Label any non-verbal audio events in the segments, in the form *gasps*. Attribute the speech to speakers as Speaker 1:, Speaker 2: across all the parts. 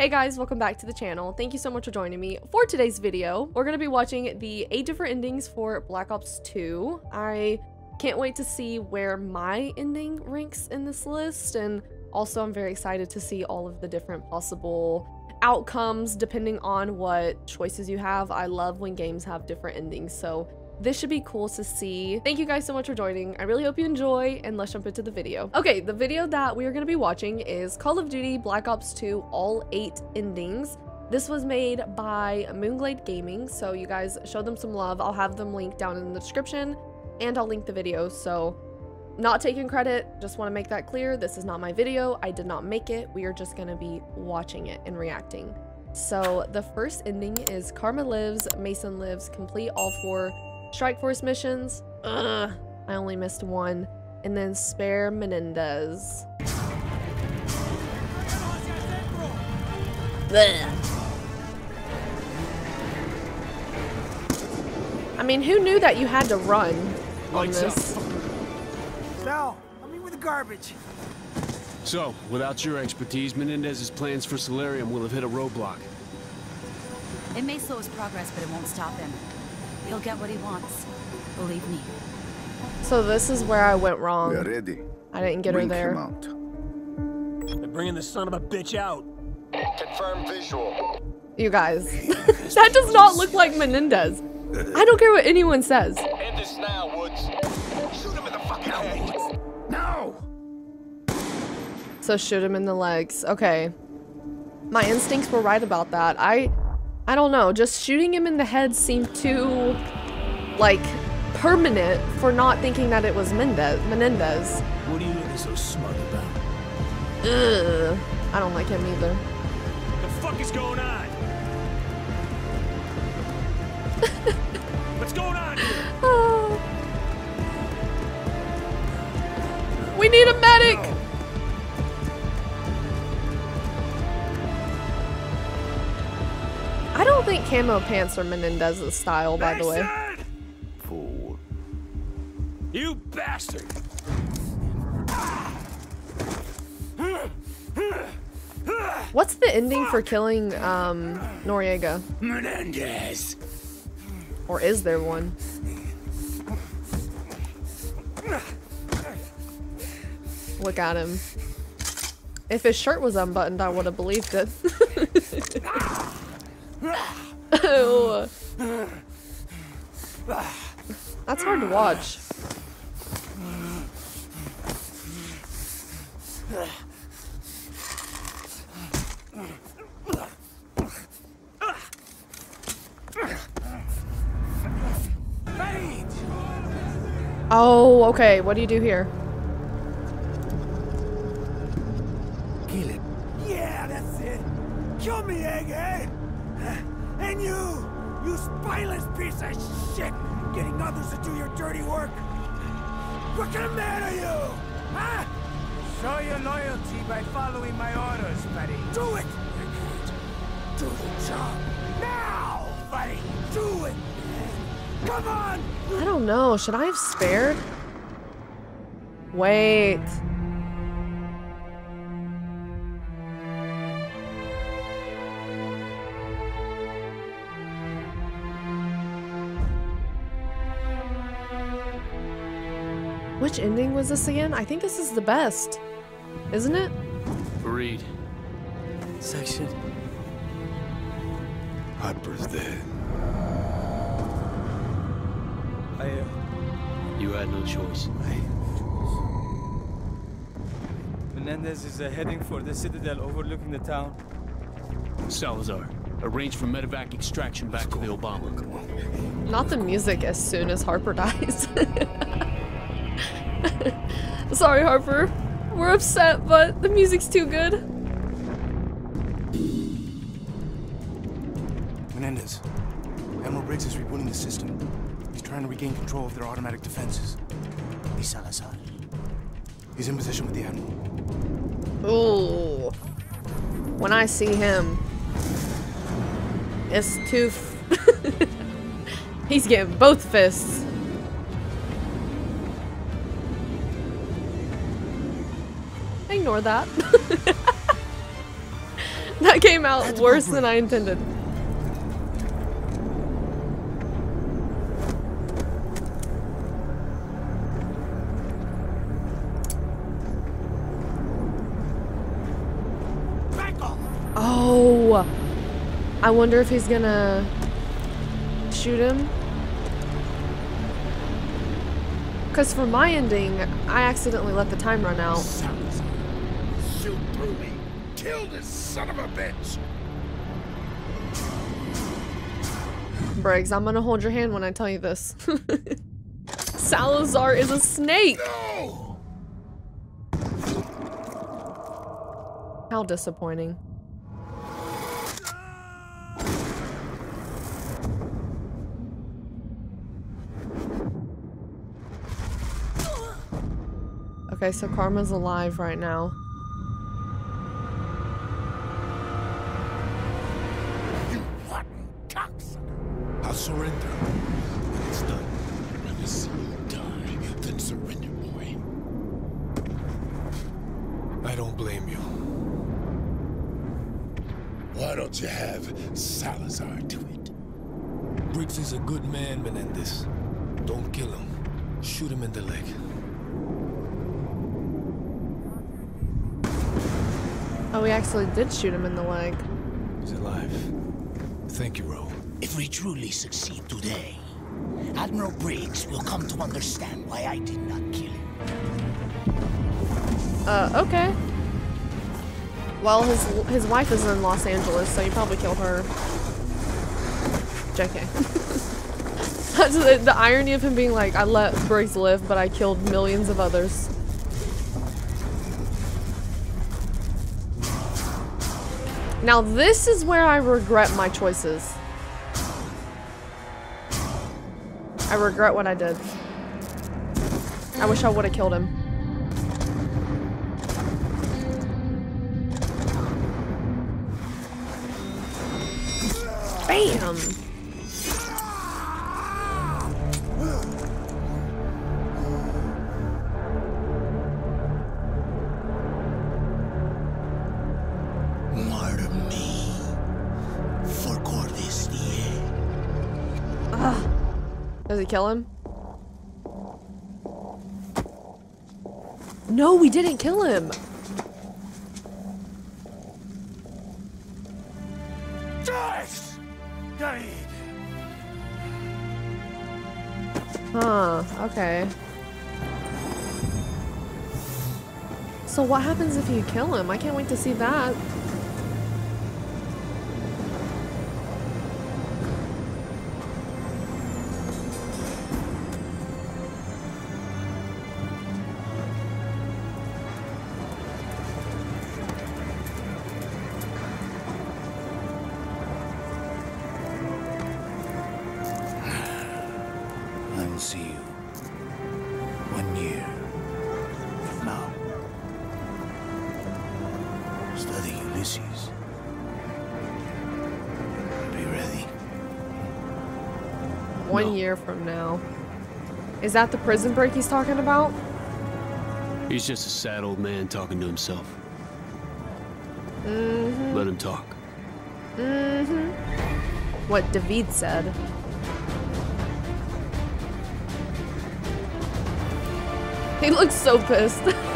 Speaker 1: Hey guys, welcome back to the channel. Thank you so much for joining me. For today's video, we're going to be watching the 8 different endings for Black Ops 2. I can't wait to see where my ending ranks in this list and also I'm very excited to see all of the different possible outcomes depending on what choices you have. I love when games have different endings, so this should be cool to see. Thank you guys so much for joining. I really hope you enjoy and let's jump into the video. Okay, the video that we are going to be watching is Call of Duty Black Ops 2 All 8 Endings. This was made by Moonglade Gaming, so you guys show them some love. I'll have them linked down in the description and I'll link the video. So not taking credit, just want to make that clear. This is not my video. I did not make it. We are just going to be watching it and reacting. So the first ending is Karma Lives, Mason Lives, complete all four Strike Force missions. Ugh, I only missed one. And then Spare Menendez. Blech. I mean, who knew that you had to run on this?
Speaker 2: Sal, help me with the garbage.
Speaker 3: So, without your expertise, Menendez's plans for Celerium will have hit a roadblock.
Speaker 4: It may slow his progress, but it won't stop him. He'll get what he wants. Believe me.
Speaker 1: So this is where I went wrong.
Speaker 5: We are ready.
Speaker 1: I didn't get
Speaker 5: Bring
Speaker 1: her there.
Speaker 5: him out.
Speaker 2: They're bringing the son of a bitch out.
Speaker 6: Confirm visual.
Speaker 1: You guys, *laughs* that does not look like Menendez. I don't care what anyone says.
Speaker 6: End this now, Woods. Shoot him in the fucking head.
Speaker 5: No!
Speaker 1: So shoot him in the legs. Okay. My instincts were right about that. I I don't know, just shooting him in the head seemed too like permanent for not thinking that it was Mendez Menendez.
Speaker 2: What are you looking so smug about?
Speaker 1: Ugh. I don't like him either.
Speaker 2: The fuck is going
Speaker 1: camo pants are Menendez's style, by the way.
Speaker 5: Fool.
Speaker 2: You bastard!
Speaker 1: What's the ending for killing um, Noriega?
Speaker 2: Menendez!
Speaker 1: Or is there one? Look at him. If his shirt was unbuttoned, I would have believed it. *laughs* That's hard to watch. Oh, okay. What do you do here?
Speaker 2: You spineless piece of shit! Getting others to do your dirty work! What kind of man are you? Huh? Show your loyalty by following my orders, buddy. Do it! egghead. Do the job. Now, buddy! Do it! Come on!
Speaker 1: I don't know. Should I have spared? Wait. Which ending was this again? I think this is the best. Isn't it?
Speaker 3: Reed.
Speaker 2: Section.
Speaker 5: Harper's dead.
Speaker 2: I, uh,
Speaker 3: You had no choice.
Speaker 7: Menendez is uh, heading for the citadel overlooking the town.
Speaker 3: Salazar. Arrange for medevac extraction back to the Obama.
Speaker 1: Not the music as soon as Harper *laughs* dies. Sorry, Harper. We're upset, but the music's too good.
Speaker 8: Menendez. Admiral Briggs is rebooting the system. He's trying to regain control of their automatic defenses. He's Salazar. He's in position with the Admiral.
Speaker 1: Ooh. When I see him, it's too. F *laughs* He's getting both fists. Ignore that. *laughs* That came out worse than I intended. Oh, I wonder if he's gonna shoot him. Because for my ending, I accidentally let the time run out.
Speaker 6: Through me. Kill this son of a bitch.
Speaker 1: Briggs, I'm gonna hold your hand when I tell you this. *laughs* Salazar is a snake!
Speaker 6: No!
Speaker 1: How disappointing. Okay, so Karma's alive right now.
Speaker 5: I'll surrender. When it's done. Rather see you die than surrender, boy. I don't blame you.
Speaker 6: Why don't you have Salazar do it?
Speaker 5: Briggs is a good man, Menendez. Don't kill him. Shoot him in the leg.
Speaker 1: Oh, we actually did shoot him in the leg.
Speaker 5: He's alive. Thank you, Ro.
Speaker 9: If we truly succeed today, Admiral Briggs will come to understand why I did not kill him.
Speaker 1: Uh, okay. Well, his his wife is in Los Angeles, so you probably killed her. JK. *laughs* That's the, the irony of him being like, I let Briggs live, but I killed millions of others. Now this is where I regret my choices. I regret what I did. I wish I would have killed him. Bam! Does he kill him? No, we didn't kill him.
Speaker 2: Dice! Died!
Speaker 1: Huh, okay. So what happens if you kill him? I can't wait to see that.
Speaker 9: One year from now.
Speaker 1: Is that the prison break he's talking about?
Speaker 3: He's just a sad old man talking to himself.
Speaker 1: Mm-hmm.
Speaker 3: Let him talk.
Speaker 1: Mm-hmm. What David said. He looks so pissed. *laughs*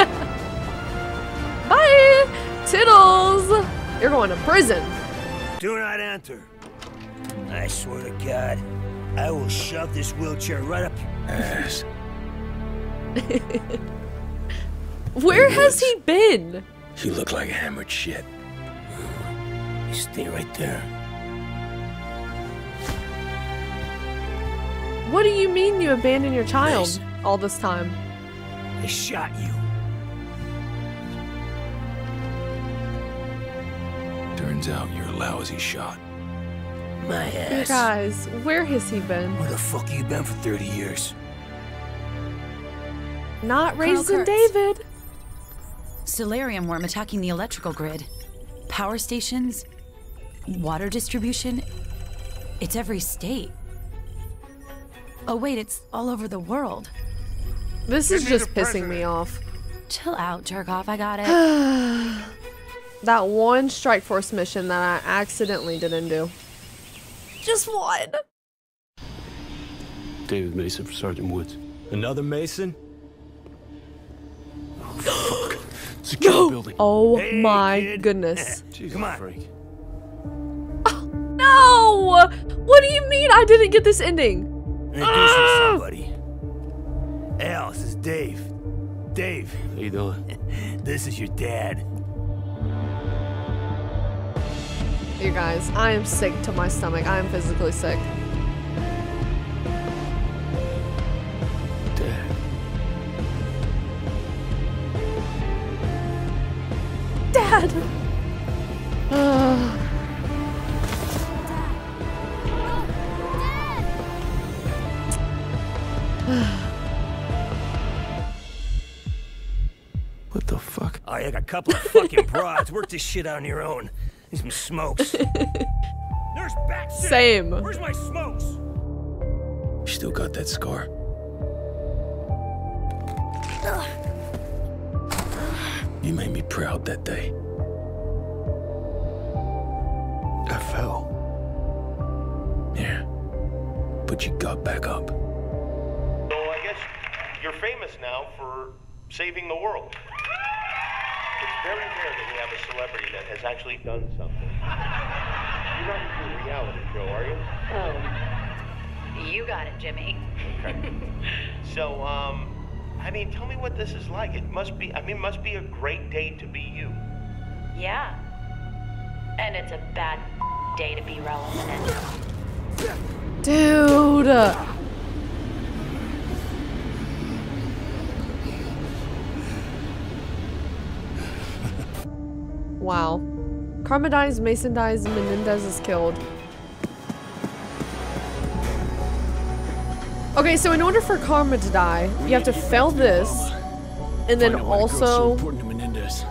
Speaker 1: Bye! Tittles! You're going to prison.
Speaker 2: Do not enter. I swear to God, I will shove this wheelchair right up your ass. *laughs*
Speaker 1: Where has he been?
Speaker 2: You look like hammered shit. You stay right there.
Speaker 1: What do you mean you abandoned your child
Speaker 2: Nice.
Speaker 1: all this time?
Speaker 2: I shot you.
Speaker 5: Turns out you're a lousy shot.
Speaker 2: My
Speaker 1: You guys, where has he been?
Speaker 2: Where the fuck have you been for 30 years?
Speaker 1: Not
Speaker 4: Colonel
Speaker 1: raising
Speaker 4: Kurtz.
Speaker 1: David.
Speaker 4: Celerium worm attacking the electrical grid. Power stations, water distribution. It's every state. Oh, wait, it's all over the world.
Speaker 1: This is just pissing me off.
Speaker 4: Chill out, jerk off. I got it. *sighs*
Speaker 1: That one Strike Force mission that I accidentally didn't do. Just one.
Speaker 3: David Mason for Sergeant Woods.
Speaker 5: Another Mason?
Speaker 3: Oh, Secure *gasps* the building.
Speaker 1: Oh
Speaker 2: Hey,
Speaker 1: my
Speaker 2: kid.
Speaker 1: goodness.
Speaker 3: Jesus,
Speaker 2: Come on.
Speaker 3: Frank.
Speaker 1: Oh, no! What do you mean I didn't get this ending?
Speaker 2: Introduce me to ah! somebody. Al, this is Dave. Dave,
Speaker 3: How you doing? *laughs*
Speaker 2: this is your dad.
Speaker 1: You guys, I am sick to my stomach. I am physically sick.
Speaker 3: Dad.
Speaker 1: Dad!
Speaker 3: What the fuck?
Speaker 2: Oh, you got a couple of fucking broads. Work this shit out on your own. Need some smokes. *laughs* Nurse Baxter!
Speaker 1: Same.
Speaker 2: Where's my smokes?
Speaker 5: You still got that scar? You made me proud that day.
Speaker 3: I fell.
Speaker 5: Yeah. But you got back up.
Speaker 10: So I guess you're famous now for saving the world. It's very rare that we have a celebrity that has actually done something. You're not reality show, are you?
Speaker 4: Oh. You got it, Jimmy.
Speaker 10: Okay. *laughs* so, um, I mean, tell me what this is like. It must be, I mean, it must be a great day to be you.
Speaker 4: Yeah. And it's a bad day to be relevant.
Speaker 1: Dude! Wow. Karma dies, Mason dies, Menendez is killed. Okay, so in order for Karma to die, you have to fail this, and then
Speaker 3: Find out why the girl's so
Speaker 1: also
Speaker 3: important to Menendez.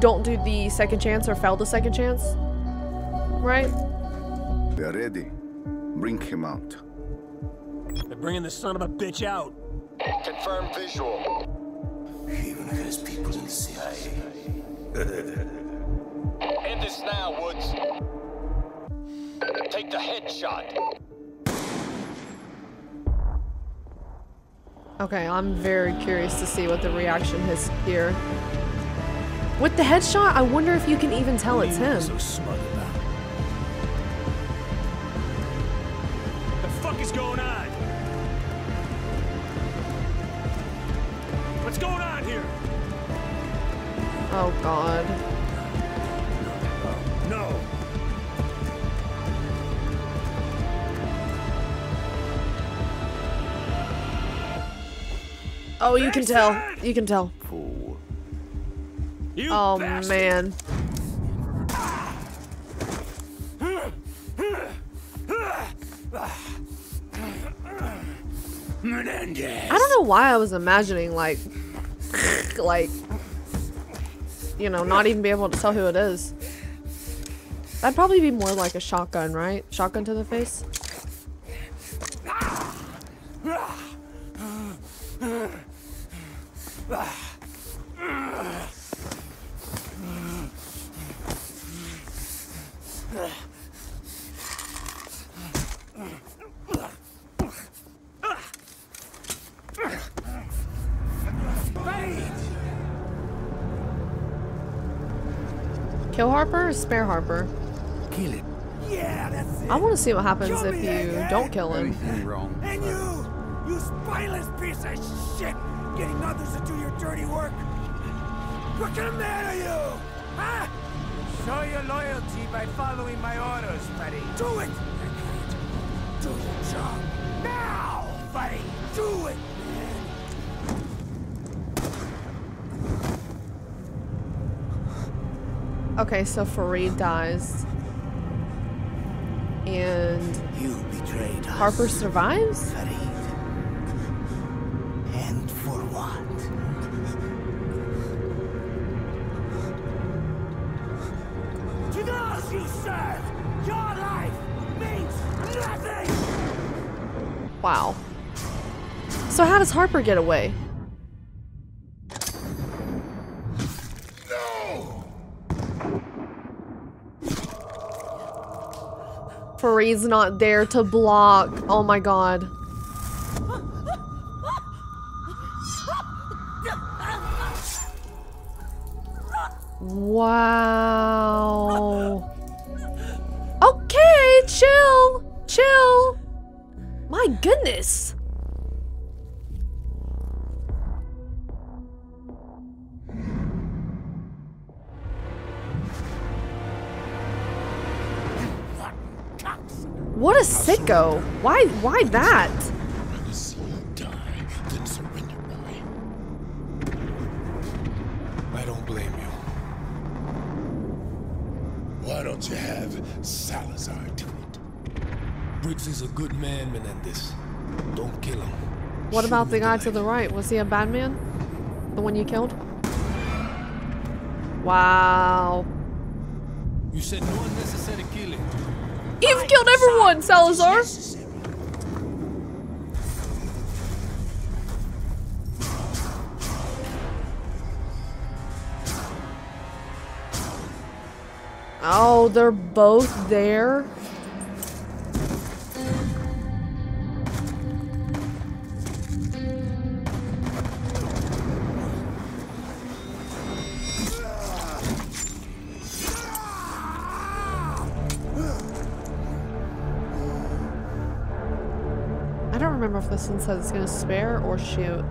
Speaker 1: don't do the second chance or fail the second chance. Right?
Speaker 6: They're ready. Bring him out.
Speaker 2: They're bringing the son of a bitch out.
Speaker 6: Confirm visual.
Speaker 9: He Even has people in the CIA.
Speaker 6: End this now, Woods. Take the headshot.
Speaker 1: Okay, I'm very curious to see what the reaction is here. With the headshot, I wonder if you can even tell it's him.
Speaker 2: So smug about. The fuck is going on? What's going on here?
Speaker 1: Oh god.
Speaker 2: No.
Speaker 1: Oh, you can tell. You can tell.
Speaker 2: Fool. You
Speaker 1: Oh
Speaker 2: bastard.
Speaker 1: man.
Speaker 2: Menendez.
Speaker 1: I don't know why I was imagining like like you know, not even be able to tell who it is. That'd probably be more like a shotgun, right? Shotgun to the face. Kill Harper or spare Harper?
Speaker 2: Kill it. Yeah, that's it.
Speaker 1: I want to see what happens
Speaker 2: Kill
Speaker 1: if you
Speaker 2: Egghead.
Speaker 1: don't kill him.
Speaker 2: And you, you spineless piece of shit, getting others to do your dirty work. What kind of man are you? Huh?
Speaker 11: Show your loyalty by following my orders, buddy.
Speaker 2: Do it! Do your job. Now, buddy. Do it, man.
Speaker 1: Okay, so Farid dies. And
Speaker 9: You betrayed us.
Speaker 1: Harper survives?
Speaker 9: Farid.
Speaker 1: So how does Harper get away?
Speaker 6: No!
Speaker 1: Not there to block. Oh my god. Wow. Okay, chill. Chill. My goodness. What a sicko. Why why that?
Speaker 5: Rather see you die than surrender, boy.
Speaker 8: I don't blame you.
Speaker 5: Why don't you have Salazar do it?
Speaker 8: Briggs is a good man, Menendez. Don't kill him.
Speaker 1: What
Speaker 8: Shoot
Speaker 1: about the guy to the right? Was he a bad man? The one you killed? Wow.
Speaker 8: You said no unnecessary killing.
Speaker 1: You've killed everyone, Salazar! Oh, they're both there? This one says it's gonna spare or shoot.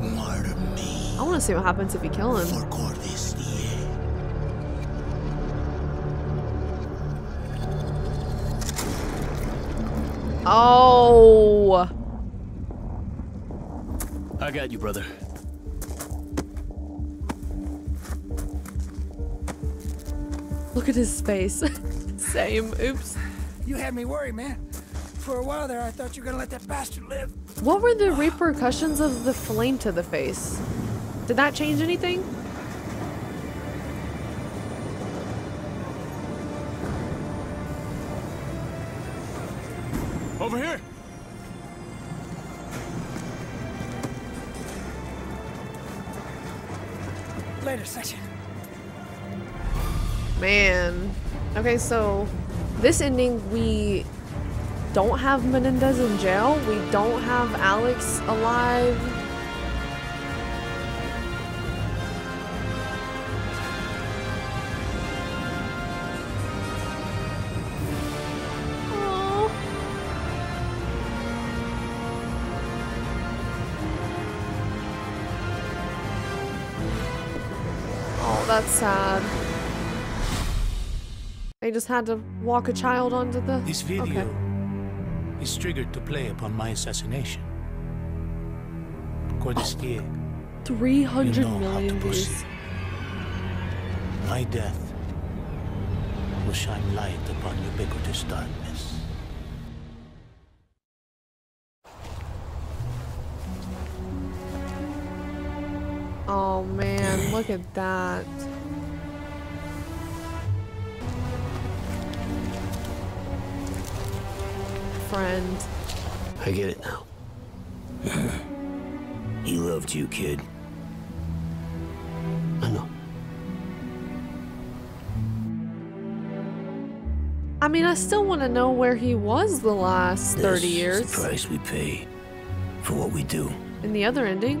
Speaker 9: Martyr me
Speaker 1: I wanna see what happens if you kill him.
Speaker 9: for Cordis Die.
Speaker 1: Oh!
Speaker 3: I got you, brother.
Speaker 1: Look at his face. *laughs* Same. Oops.
Speaker 2: You had me worried, man. For a while there, I thought you were gonna let that bastard live.
Speaker 1: What were the repercussions of the flame to the face? Did that change anything?
Speaker 3: Over here!
Speaker 2: Later, section.
Speaker 1: Man. Okay, so this ending, we don't have Menendez in jail. We don't have Alex alive. Aw. Oh, that's sad. They just had to walk a child onto the.
Speaker 9: This video
Speaker 1: Okay.
Speaker 9: Is triggered to play upon my assassination. Cordis Die,
Speaker 1: Three hundred
Speaker 9: You know
Speaker 1: million
Speaker 9: to
Speaker 1: views.
Speaker 9: proceed. my death will shine light upon ubiquitous darkness.
Speaker 1: Oh man, look at that. Friend.
Speaker 3: I get it now. *laughs*
Speaker 9: He loved you, kid.
Speaker 3: I know.
Speaker 1: I mean, I still want to know where he was the last 30
Speaker 9: This is
Speaker 1: years.
Speaker 9: the price we pay for what we do.
Speaker 1: In the other ending.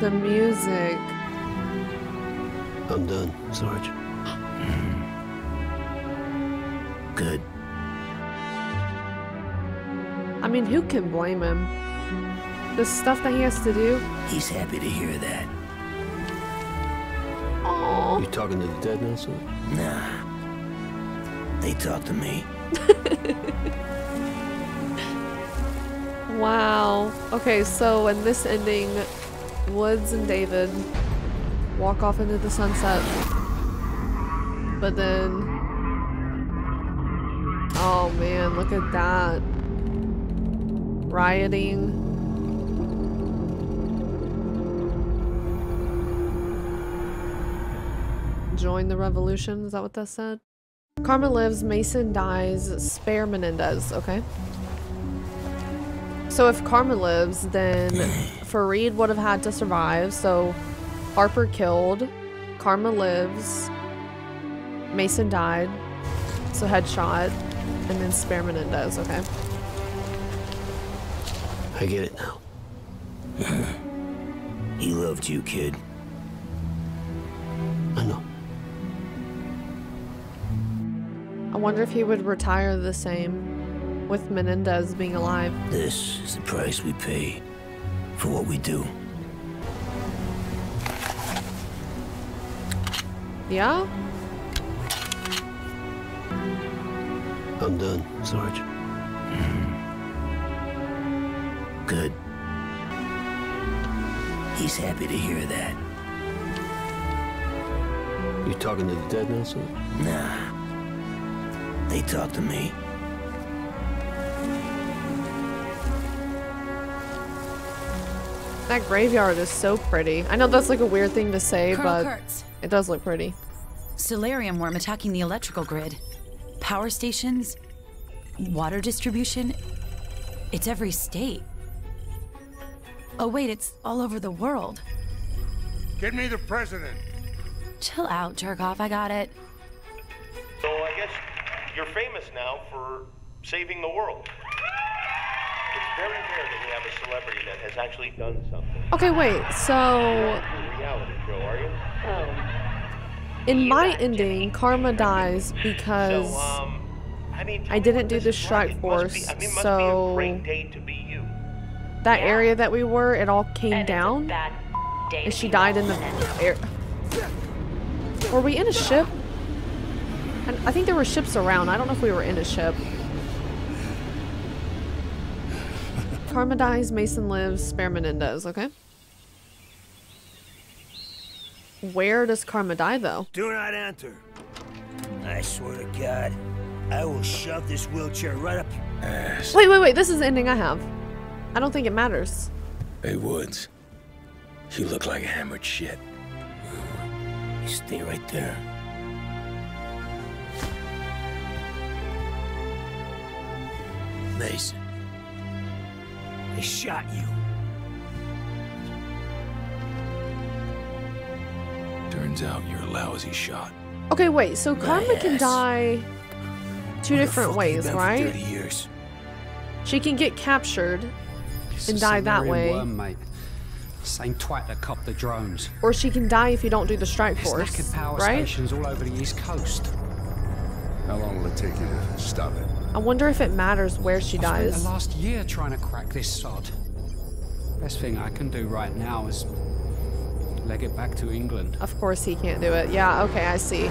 Speaker 1: The music.
Speaker 3: I'm done, Sarge. Hmm.
Speaker 9: Good.
Speaker 1: I mean, who can blame him? The stuff that he has to do.
Speaker 9: He's happy to hear that.
Speaker 1: Oh.
Speaker 3: You talking to the dead now, Sarge?
Speaker 9: Nah. They talk to me. *laughs*
Speaker 1: Wow. Okay, so in this ending, Woods and David walk off into the sunset. But then. Oh man, look at that. Rioting. Join the revolution, is that what that said? Karma lives, Mason dies, spare Menendez, okay? So if Karma lives, then *clears throat* Farid would have had to survive, so Harper killed. Karma lives. Mason died. So headshot. And then Spare Menendez, okay.
Speaker 12: I get it now. *clears throat* he loved you, kid. I know.
Speaker 1: I wonder if he would retire the same with Menendez being alive.
Speaker 12: This is the price we pay for what we do.
Speaker 1: Yeah?
Speaker 12: I'm done, Sarge. Mm-hmm. Good. He's happy to hear that. You talking to the dead now, son? Nah. They talk to me.
Speaker 1: That graveyard is so pretty. I know that's like a weird thing to say,
Speaker 4: Colonel
Speaker 1: but
Speaker 4: Kurtz.
Speaker 1: it does look pretty.
Speaker 4: Celerium worm attacking the electrical grid. Power stations, water distribution. It's every state. Oh, wait, it's all over the world.
Speaker 6: Get me the president.
Speaker 4: Chill out, jerk off. I got it.
Speaker 10: So I guess you're famous now for saving the world. It's very rare that we have a celebrity that has actually done something.
Speaker 1: Okay, wait, so
Speaker 10: You're not a reality show, are you?
Speaker 1: in my ending, Karma dies because
Speaker 10: So, um, I mean,
Speaker 1: I didn't do the strike force,
Speaker 10: I mean, it must be a
Speaker 1: so
Speaker 10: great day to be you.
Speaker 1: that area that we were, it all came down. And she died in the air. Were we in a ship? I- I think there were ships around. I don't know if we were in a ship. Karma dies, Mason lives, Spare Menendez, okay? Where does Karma die though?
Speaker 2: Do not enter. I swear to God, I will shove this wheelchair right up your ass.
Speaker 1: Wait, wait, wait, this is the ending I have. I don't think it matters.
Speaker 5: Hey, Woods. You look like hammered shit.
Speaker 12: You stay right there. Mason.
Speaker 2: They shot you.
Speaker 5: Turns out you're a lousy shot.
Speaker 1: Okay, wait, so Karma can die two
Speaker 12: Where
Speaker 1: different ways, right?
Speaker 12: years.
Speaker 1: She can get captured and die that way.
Speaker 13: Worm, mate. Same twat that copped the drones.
Speaker 1: Or she can die if you don't do the strike force,
Speaker 13: knackered power
Speaker 1: right?
Speaker 13: stations all over the east coast.
Speaker 6: How long will it take you to stop it?
Speaker 1: I wonder if it matters where she
Speaker 13: I spent
Speaker 1: dies.
Speaker 13: the last year trying to crack this sod. Best thing I can do right now is leg it back to England.
Speaker 1: Of course he can't do it. Yeah, okay, I see.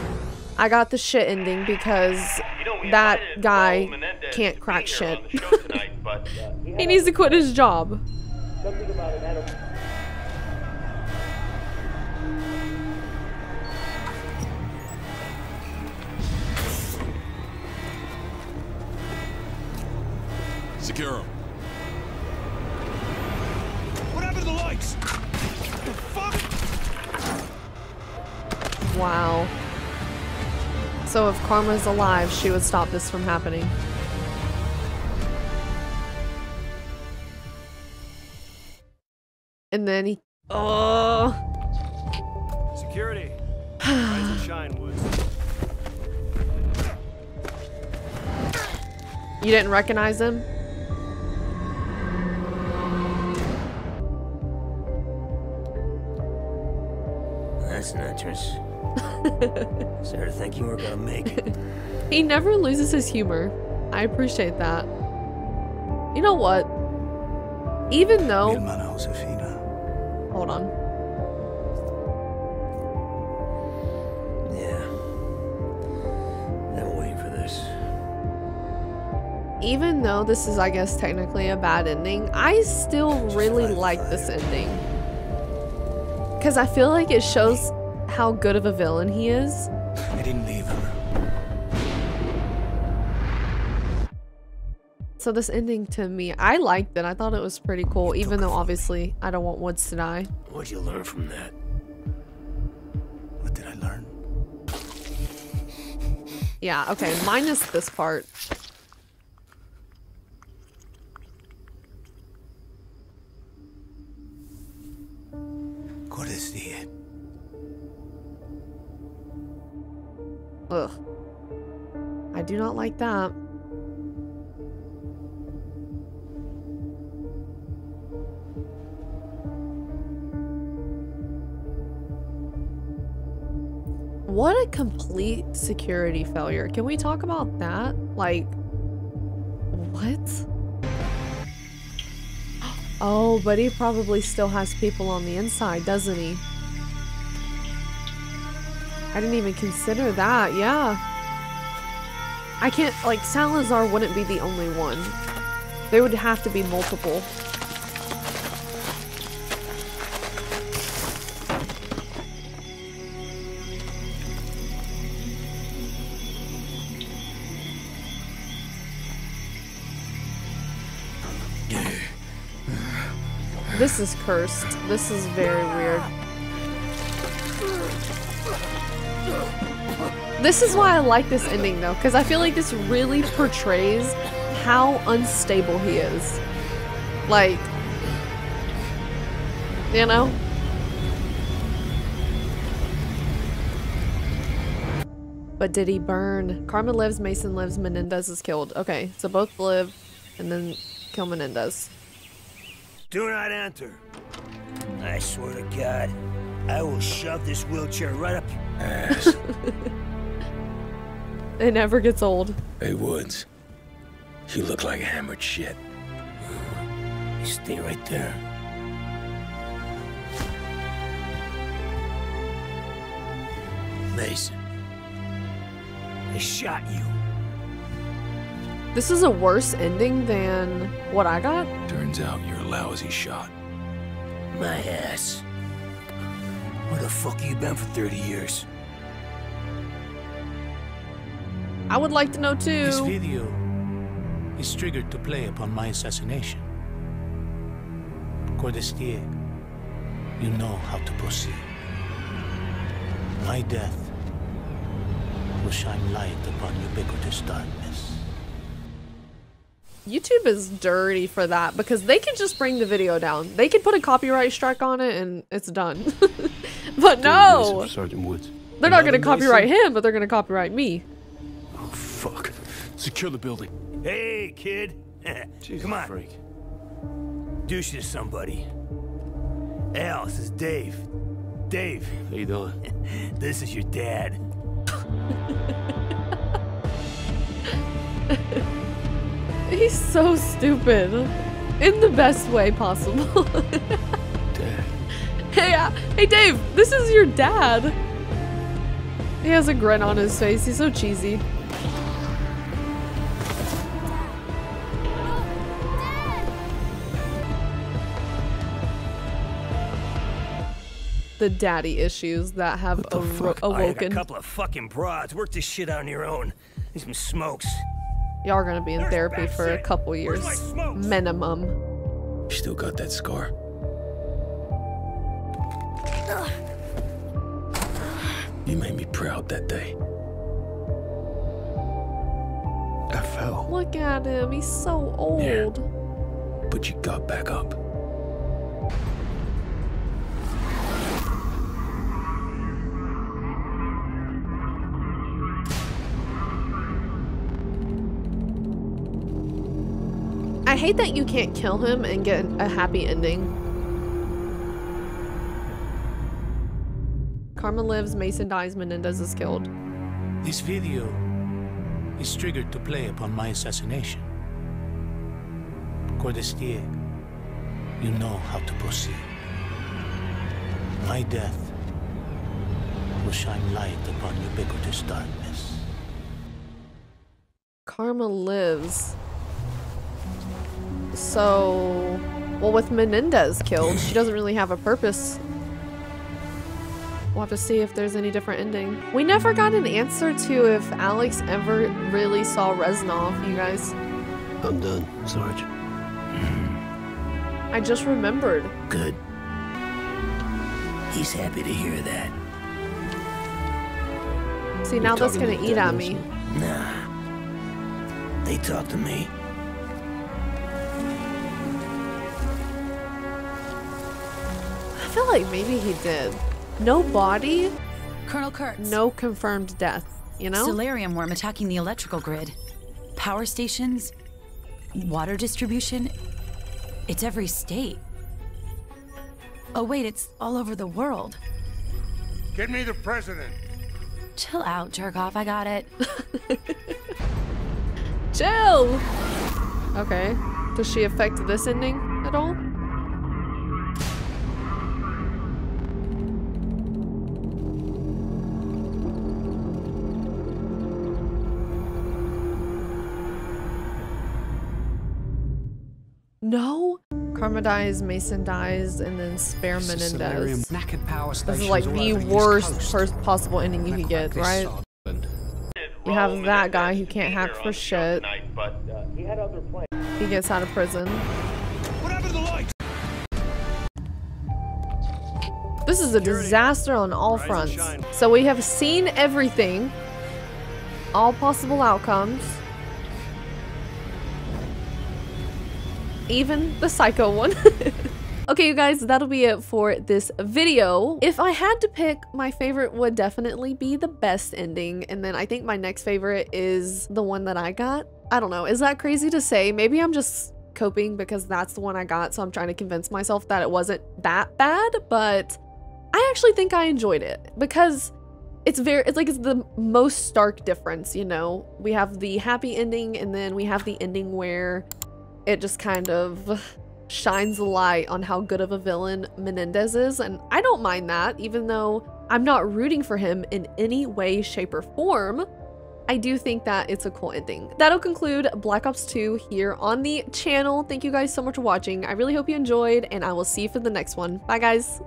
Speaker 1: I got the shit ending because
Speaker 10: You know,
Speaker 1: that guy can't crack shit.
Speaker 10: on the show tonight, but, uh, he
Speaker 1: he needs to quit his job.
Speaker 5: Secure him.
Speaker 6: What happened to the lights? The fuck?
Speaker 1: Wow. So if Karma's alive, she would stop this from happening. And then he. Oh.
Speaker 11: Security. Rise and shine, Woods.
Speaker 1: You didn't recognize him?
Speaker 12: That's an entrance. Started thinking we're gonna make it. *laughs*
Speaker 1: He never loses his humor. I appreciate that. You know what? Even though. Hold on.
Speaker 12: Yeah. I'm waiting for this.
Speaker 1: Even though this is, I guess, technically a bad ending, I still really like this ending. Because I feel like it shows how good of a villain he is.
Speaker 8: I didn't leave her.
Speaker 1: So this ending to me, I liked it. I thought it was pretty cool, even though obviously I don't want Woods to die.
Speaker 12: What'd you learn from that?
Speaker 8: What did I learn?
Speaker 1: Yeah, okay, minus this part.
Speaker 8: Go decir.
Speaker 1: Ugh. I do not like that. What a complete security failure. Can we talk about that? Like, what? *gasps* Oh, but he probably still has people on the inside, doesn't he? I didn't even consider that, yeah. I can't, like, Salazar wouldn't be the only one. There would have to be multiple. This is cursed. This is very weird. This is why I like this ending though, because I feel like this really portrays how unstable he is. Like, you know? But did he burn? Karma lives, Mason lives, Menendez is killed. Okay, so both live and then kill Menendez.
Speaker 2: Do not enter. I swear to God, I will shove this wheelchair right up your ass. *laughs*
Speaker 1: It never gets old.
Speaker 12: Hey, Woods. You look like hammered shit.
Speaker 2: You stay right there. Mason. They shot you.
Speaker 1: This is a worse ending than what I got.
Speaker 12: Turns out you're a lousy shot.
Speaker 2: My ass. Where the fuck you been for 30 years?
Speaker 1: I would like to know too.
Speaker 14: This video is triggered to play upon my assassination. Cordis Die, you know how to proceed. My death will shine light upon ubiquitous darkness.
Speaker 1: YouTube is dirty for that because they can just bring the video down. They can put a copyright strike on it and it's done. *laughs* but no!
Speaker 3: Sergeant Woods.
Speaker 1: They're not gonna copyright him, but they're gonna copyright me.
Speaker 3: Fuck. Secure the building.
Speaker 2: Hey, kid. *laughs* Come on.
Speaker 3: Freak.
Speaker 2: Introduce you to somebody. Al, this is Dave. Dave.
Speaker 3: How you doing? *laughs*
Speaker 2: this is your dad. *laughs*
Speaker 1: He's so stupid. In the best way possible. dad. hey, uh, hey Dave, this is your dad. He has a grin on his face. He's so cheesy. The daddy issues that have aro-
Speaker 2: I had a couple of fucking broads. Work this shit out on your own. Need some smokes.
Speaker 1: Y'all are gonna be in therapy for a couple years. Minimum.
Speaker 12: Still got that scar? You made me proud that day. I fell,
Speaker 1: Look at him. He's so old. Yeah.
Speaker 12: but you got back up.
Speaker 1: I hate that you can't kill him and get a happy ending. Karma lives, Mason dies, Menendez is killed.
Speaker 14: This video is triggered to play upon my assassination. Cordis Die, you know how to proceed. My death will shine light upon ubiquitous darkness.
Speaker 1: Karma lives. So, well, with Menendez killed, she doesn't really have a purpose. We'll have to see if there's any different ending. We never got an answer to if Alex ever really saw Reznov, you guys.
Speaker 3: I'm done, Sarge.
Speaker 1: I just remembered.
Speaker 2: Good. He's happy to hear that.
Speaker 1: See, now that's gonna eat at me.
Speaker 2: Nah. They talk to me.
Speaker 1: Feel like maybe he did. No body,
Speaker 4: Colonel Kurtz.
Speaker 1: no confirmed death. you know?
Speaker 4: Celerium worm attacking the electrical grid. Power stations, water distribution. It's every state. Oh, wait, it's all over the world.
Speaker 6: Get me the president.
Speaker 4: Chill out, jerk off. I got it. *laughs*
Speaker 1: Chill! Okay. Does she affect this ending at all? Karma dies, Mason dies, and then spare
Speaker 13: and
Speaker 1: Menendez.
Speaker 13: knackered power
Speaker 1: This is like the
Speaker 13: over the East
Speaker 1: worst first possible ending you could get, right?
Speaker 13: sod-
Speaker 1: You have that guy who can't hack for shit.
Speaker 10: He had other plans.
Speaker 1: He gets out of prison.
Speaker 6: What happened to the lights?
Speaker 1: This is a disaster on all fronts. So we have seen everything, all possible outcomes, even the psycho one. *laughs* okay, you guys, that'll be it for this video. If I had to pick, my favorite would definitely be the best ending, and then I think my next favorite is the one that I got. I don't know, is that crazy to say? Maybe I'm just coping because that's the one I got, so I'm trying to convince myself that it wasn't that bad, but I actually think I enjoyed it because it's very it's like it's the most stark difference, you know. We have the happy ending and then we have the ending where it just kind of shines a light on how good of a villain Menendez is and I don't mind that even though I'm not rooting for him in any way shape or form. I do think that it's a cool ending. That'll conclude Black Ops 2 here on the channel. Thank you guys so much for watching. I really hope you enjoyed and I will see you for the next one. Bye guys.